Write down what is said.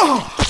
Oh!